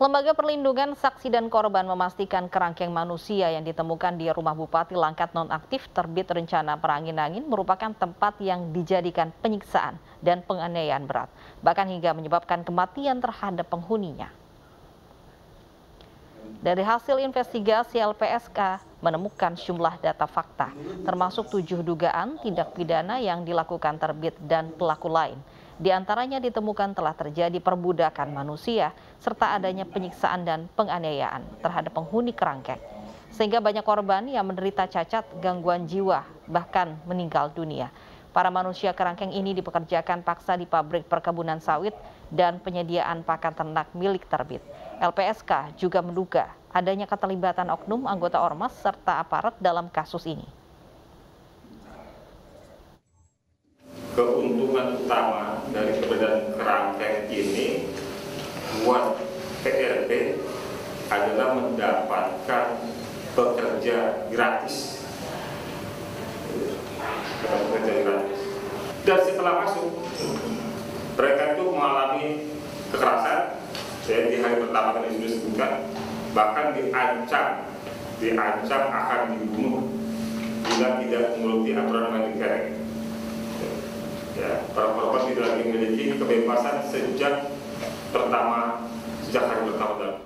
Lembaga Perlindungan Saksi dan Korban memastikan kerangkeng manusia yang ditemukan di rumah Bupati Langkat nonaktif terbit rencana perangin-angin merupakan tempat yang dijadikan penyiksaan dan penganiayaan berat, bahkan hingga menyebabkan kematian terhadap penghuninya. Dari hasil investigasi LPSK menemukan jumlah data fakta, termasuk tujuh dugaan tindak pidana yang dilakukan terbit dan pelaku lain. Di antaranya ditemukan telah terjadi perbudakan manusia serta adanya penyiksaan dan penganiayaan terhadap penghuni kerangkeng. Sehingga banyak korban yang menderita cacat, gangguan jiwa, bahkan meninggal dunia. Para manusia kerangkeng ini dipekerjakan paksa di pabrik perkebunan sawit dan penyediaan pakan ternak milik terbit. LPSK juga menduga adanya keterlibatan oknum anggota ormas serta aparat dalam kasus ini. Keuntungan utama dari keberadaan kerangkeng ini buat PRT adalah mendapatkan pekerja gratis. Pekerja gratis. Dan setelah masuk, mereka itu mengalami kekerasan, ya, di hari pertama tadi sudah disebutkan, bahkan diancam, diancam akan dibunuh bila tidak menuruti aturan negara ya para korban tidak lagi memiliki kebebasan sejak pertama sejak hari pertama dalam